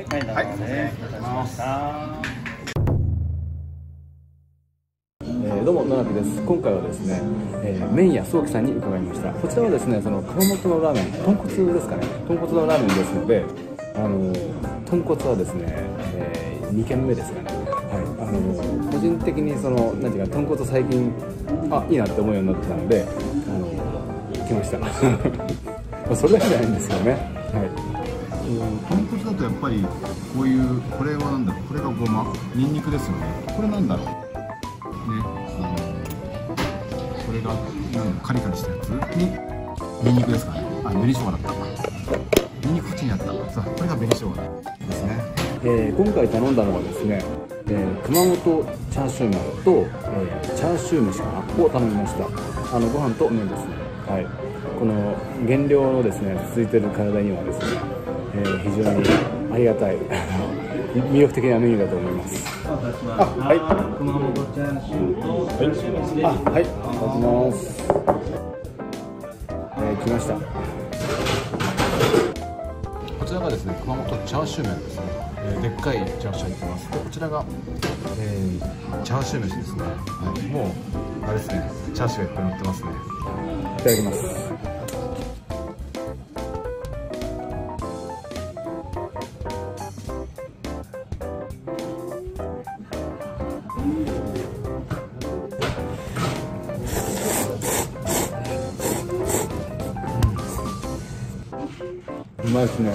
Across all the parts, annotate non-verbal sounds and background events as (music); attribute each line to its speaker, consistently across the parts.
Speaker 1: はい、どうも、お待たせしました。
Speaker 2: どうも野中です。今回はですね、えー麺屋宗樹さんに伺いました。こちらはですねその熊本のラーメン豚骨ですかね。豚骨のラーメンですのであの豚骨はですね、え2軒目ですかね。はい。あの個人的にそのなんていうか豚骨最近あいいなって思うようになってたのであの来ました。(laughs) それだけじゃないんですけどね。はい。
Speaker 3: 豚骨だとやっぱりこういうこれはなんだろうこれがごまニンニクですよね。これなんだろうねあのこれがなんだカリカリしたやつにニンニクですかね。あ紅生姜だった。ニンニクこっちにあった。そうこれが紅生姜ですね。
Speaker 2: えー今回頼んだのはですね、えー熊本チャーシュー鍋と、えーチャーシュー飯かなを頼みました。あのご飯と麺ですね。はい。この減量のですね続いてる体にはですね、えー非常にありがたい (laughs) 魅力的なメニューだと思います。あはい。
Speaker 1: 熊本チャーシューとチャーシュー飯です。
Speaker 2: あはい。いただきます、えー来ました。こちらがですね熊本チャーシュー麺ですね、えーでっかいチャーシュー入ってます。でこちらが、えーチャーシュー飯ですね、はい、もうあれですねチャーシューがいっぱい乗ってますね。いただきますまいですね、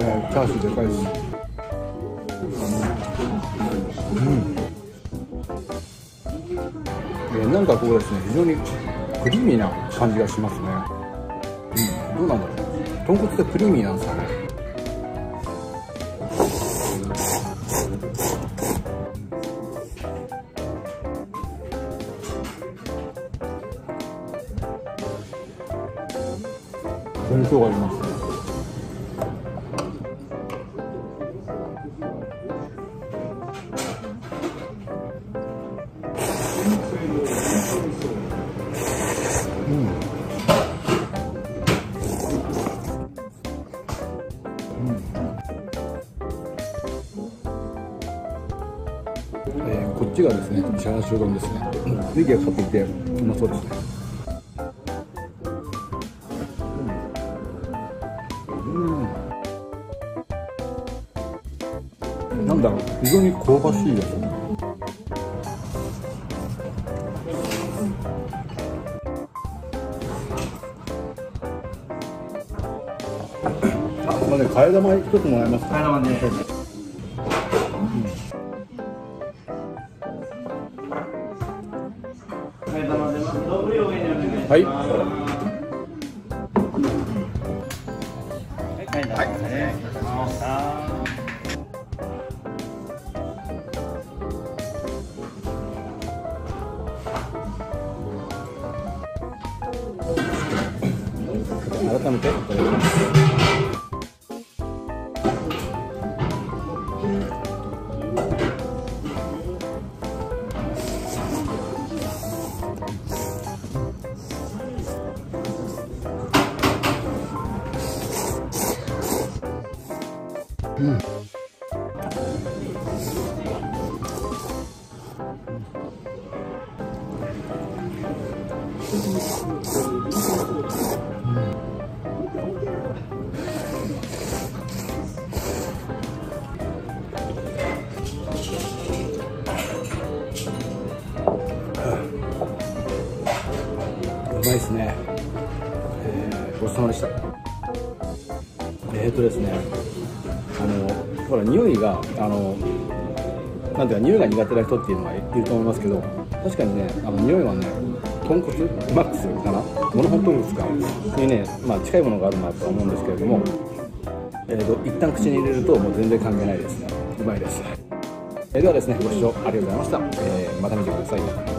Speaker 2: えーチャーシューでかいですえーなんかこうですね非常にクリーミーな感じがしますね。どうなんだろう。豚骨ってクリーミーなんですかね。紅生姜ありますね。えーこっちがですねチャーシュー丼ですね。ネギがかっていてうまそうですね。うん。なんだろう非常に香ばしいですね。ません、替え玉一つもらえますか？
Speaker 1: 替え玉で。替え玉でます。丼を上にお願いします？
Speaker 2: はい
Speaker 1: はい、替え玉ですね。お待たせしました。
Speaker 2: 改めていただきます。うまいですね、えーごちそうさまでしたえーとですねあのほら匂いがあのなんていうか匂いが苦手な人っていうのがいると思いますけど確かにねあの匂いはね豚骨マックスかな。モノホン豚骨か。にね、まあ、近いものがあるなとは思うんですけれども、えー、と一旦口に入れるともう全然関係ないですね。うまいです、えーではですねご視聴ありがとうございました、えーまた見てください。